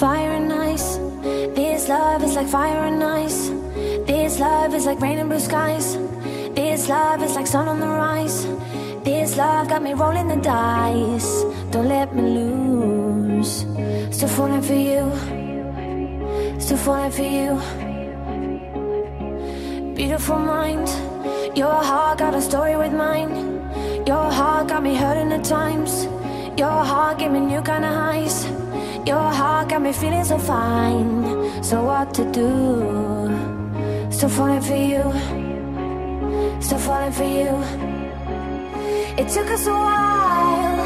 fire and ice. This love is like fire and ice. This love is like rain and blue skies. This love is like sun on the rise. This love got me rolling the dice. Don't let me lose. Still falling for you. Still falling for you. Beautiful mind. Your heart got a story with mine. Your heart got me hurting at times. Your heart gave me new kind of highs. Your heart got me feeling so fine. So what to do? Still falling for you. Still falling for you. It took us a while.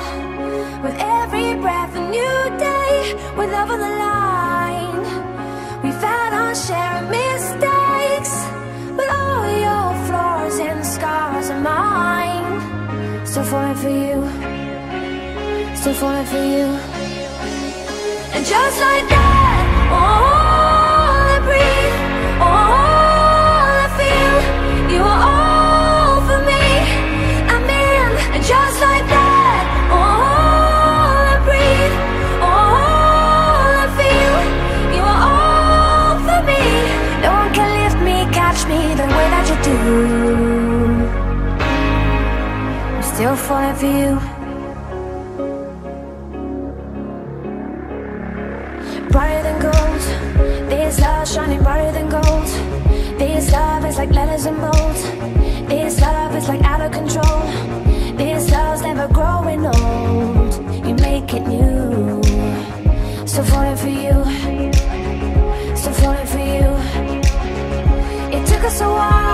With every breath, a new day. With love on the line. We've had our share of mistakes. But all your flaws and scars are mine. Still falling for you. Still falling for you. And just like that, all I breathe, all I feel, you are all for me. I'm in, and just like that, all I breathe, all I feel, you are all for me. No one can lift me, catch me the way that you do. I'm still falling for you. Than gold. This love shining brighter than gold. This love is like letters in bold. This love is like out of control. This love's never growing old. You make it new. So falling for you. So falling for you. It took us a while.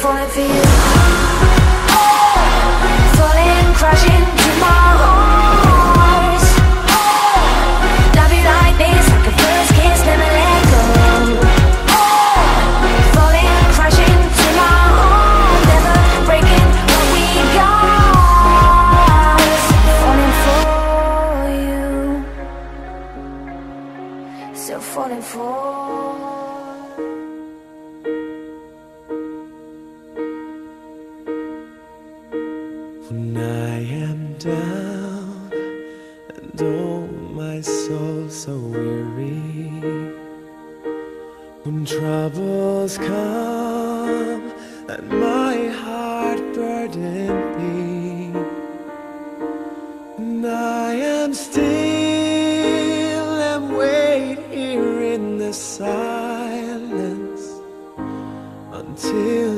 For you. When I am down and oh my soul so weary. When troubles come and my heart burden me And I am still and wait here in the silence Until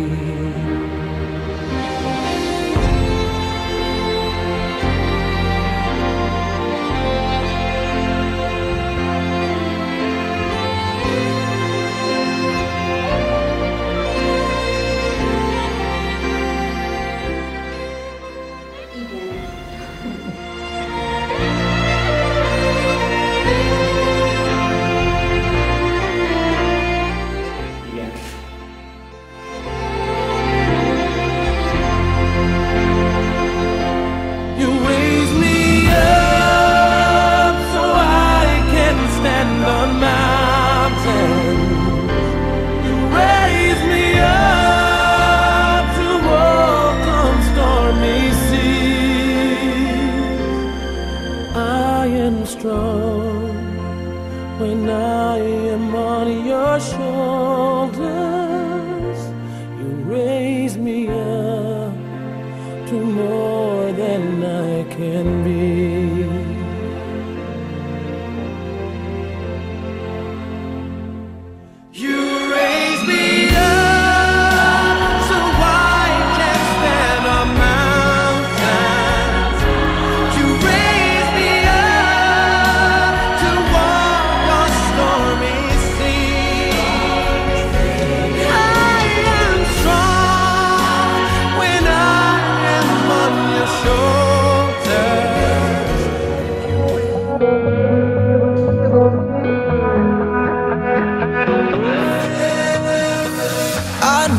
Than I can be.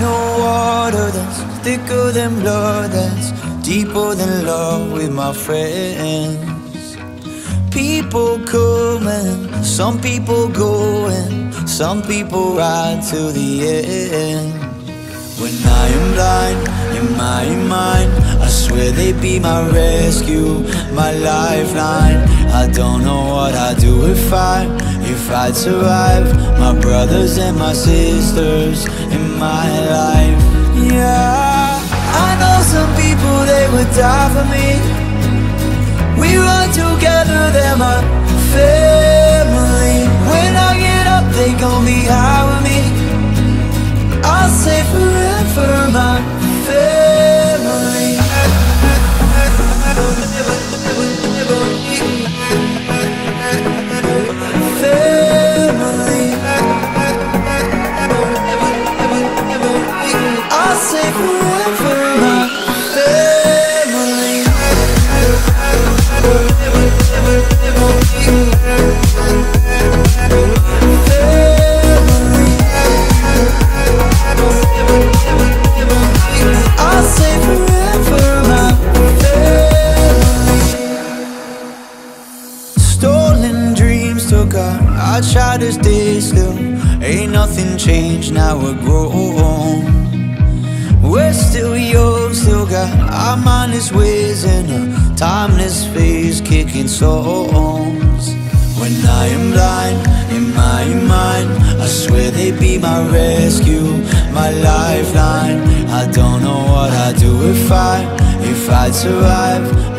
Know water that's thicker than blood, that's deeper than love with my friends. People coming, some people going, some people ride to the end. When I am blind in my mind, I swear they'd be my rescue, my lifeline. I don't know what I'd do if I, if I'd survive. My brothers and my sisters in my life. Yeah, I know some people they would die for me. We're still young, still got our mindless ways in a timeless phase, kicking songs. When I am blind in my mind, I swear they'd be my rescue, my lifeline. I don't know what I'd do if I, if I'd survive.